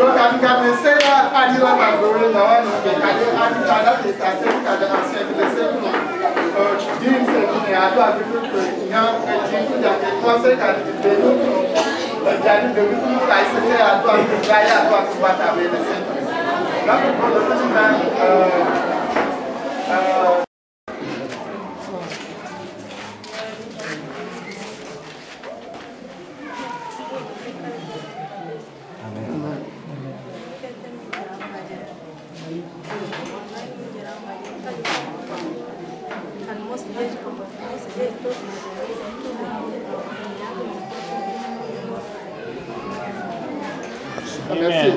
Donc avec un message à dire la parole, la one qui a dit à dire la qui a dit à dire à dire le second. Tu dis c'est une à toi avec le client et tu dis à quel point c'est qu'à dire de nous. Il a dit de nous la c'est à toi avec la à toi pour ta belle. Là pour le second euh euh Merci.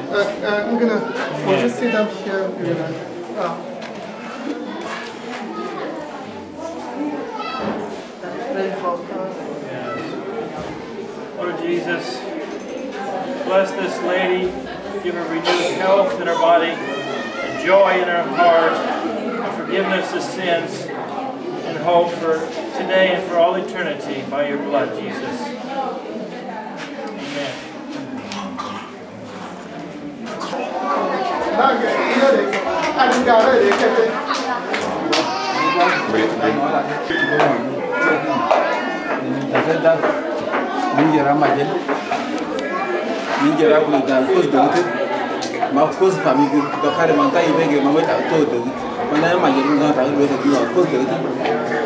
Uh, uh, I'm gonna we'll just sit up here. We're gonna. Pray. Lord Jesus, bless this lady, give her renewed health in her body, and joy in her heart, and forgiveness of sins, and hope for today and for all eternity by your blood, Jesus. Amen.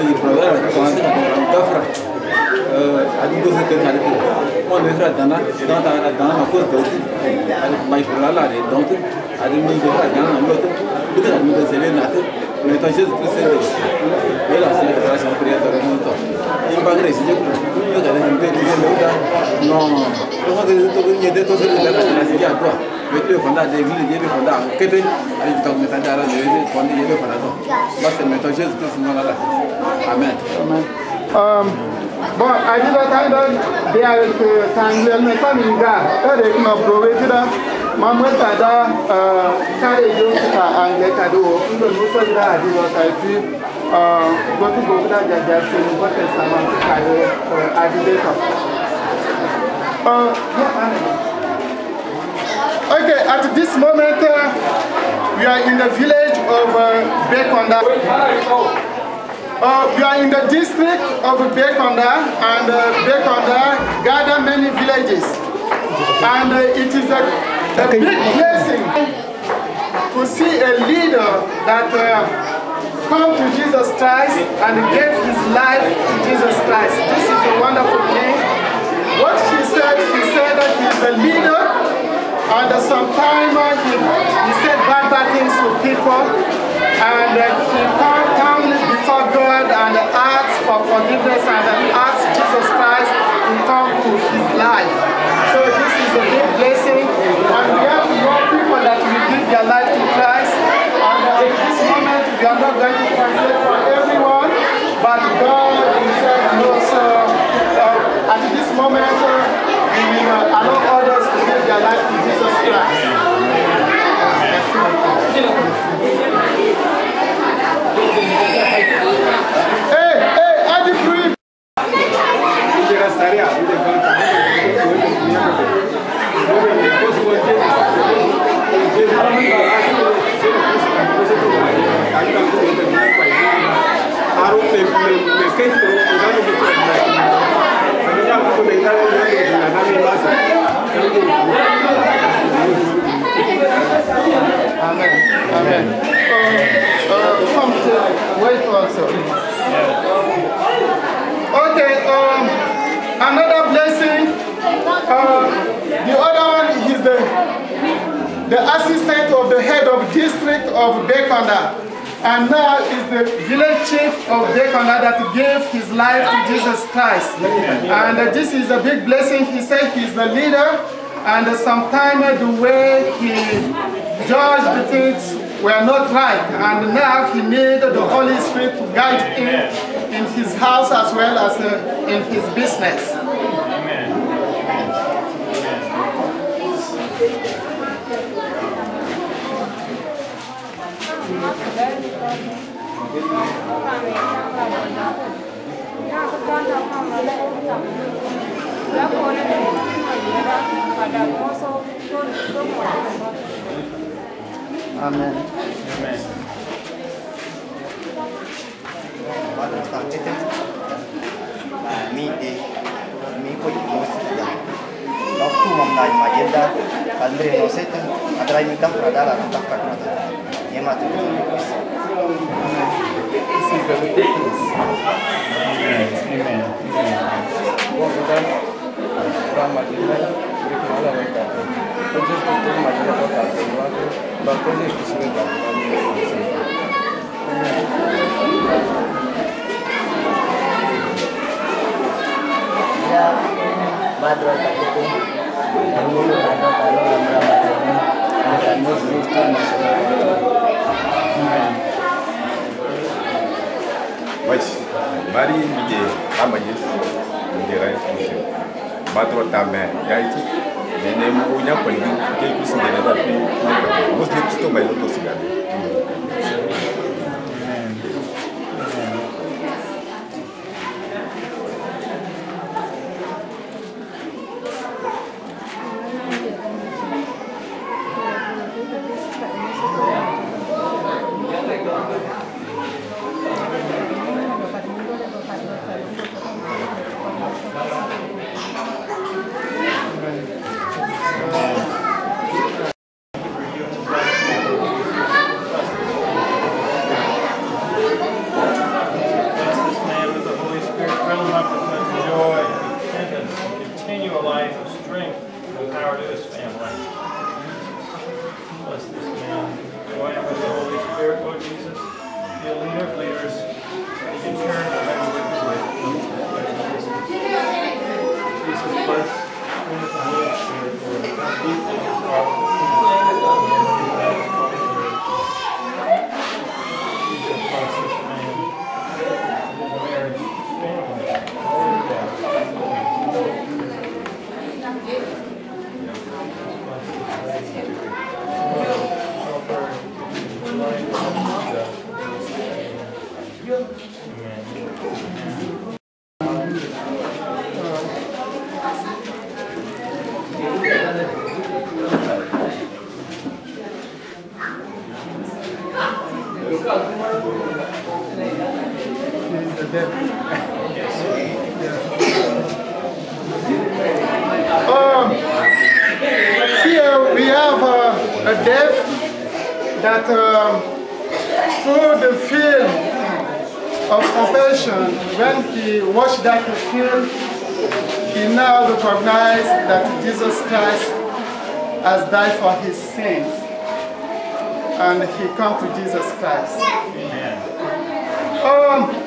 program commencé na dafra adi de donc adi ni de fra dana de sele na te on est en de la de temps il va grâce de quoi non de to ni wetu ye kɔnda de église ye bɛ kɔnda a kete ale jita kun bɛ taa dara de ye bɛ kɔnda ye bɛ kɔnda dɔn ba tɛmɛ tɔ jésus christ nɔnɔ la amen. amen. Um, bon a dit la taille de de avec tangel mais pas minga ça de kuma prouvé tu da ma moi ça da euh ça de yo ça anglais cadeau on doit nous faire là dit la taille puis euh beaucoup beaucoup da ja ja c'est nous pas ça ma cadeau à dit ça euh Okay, at this moment, uh, we are in the village of uh, Bekonda. Uh, we are in the district of Bekonda, and uh, Bekonda gather many villages. And uh, it is a, a big blessing to see a leader that uh, come to Jesus Christ and gave his life to Jesus Christ. This is a wonderful thing. What she said, she said that he's a leader and uh, sometime uh, he, he said bad bad things to people and uh, he come, come before God and ask for forgiveness and ask Jesus Christ to come to his life. So this is a big blessing and we have more people that will give their life to Christ and uh, at this moment we are not going to translate for everyone but God himself knows uh, uh, at this moment uh, we will uh, allow others to give their life to Jesus Christ. Hey, hey, Adi Free! Amen. Amen. Uh, uh, come to wait also. Okay, um, another blessing. Uh, the other one is the the assistant of the head of district of Bekonda. And now is the village chief of Bekonda that gave his life to Jesus Christ. And this is a big blessing. He said he's the leader. And sometime uh, the way he judged the things were not right, and now he needed the Holy Spirit to guide him in his house as well as uh, in his business. Amin. Amin. Pada saat itu, kami di kami pun musida. Waktu memulai majenda, Andre Noseta, Adrai Mikah Pradala, Rakah Kakmata. Emat itu, tu. Amen. Wong kita orang Madinah beri kenalan mereka. Terus itu Madinah bato tame yaiti nene mo nya pali ke kusi nene da pe mo sne kusto mai lo to sigade Um, here we have uh, a deaf that um, through the film of compassion, when he watched that film, he now recognized that Jesus Christ has died for his sins. And he come to Jesus Christ. Amen. Um,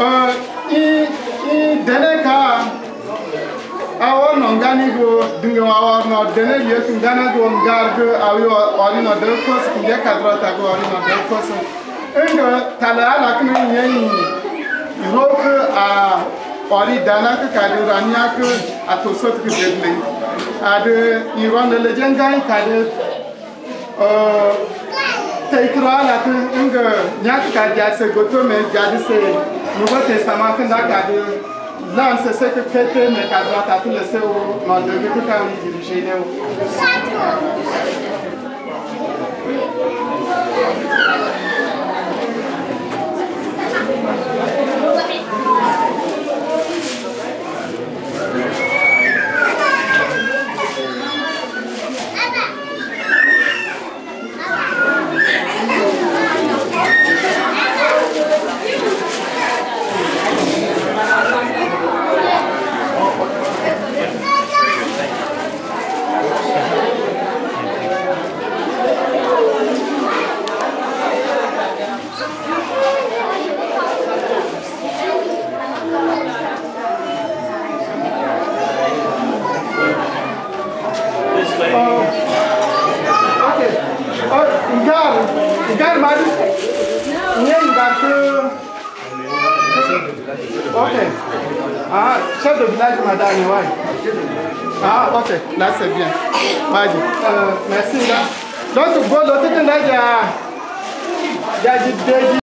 i i dene ka awo no ngani go dinge awo no dene ye tu dana go ngar go awi ori no de kos ku ye kadra ta go ori no de kos nga tala ala kne nyen rok a ori dana ka kadu rania ka atosot ku dedle ade iwan le jengai kadu tekra ala tu nga nyaka ka jase goto me jadi se. Nouveau Testament când a cadre là on sait que prêter mais qu'à droite à tout laisser au mandat que quand on dirige il est Ngar, Ngar Madi. Nye Ngar que... Ok. Ah, chef de village madame, ouais. Ah, ok, là c'est bien. Madi. Euh, merci, là. Donc, bon, l'autre, il y a... Il y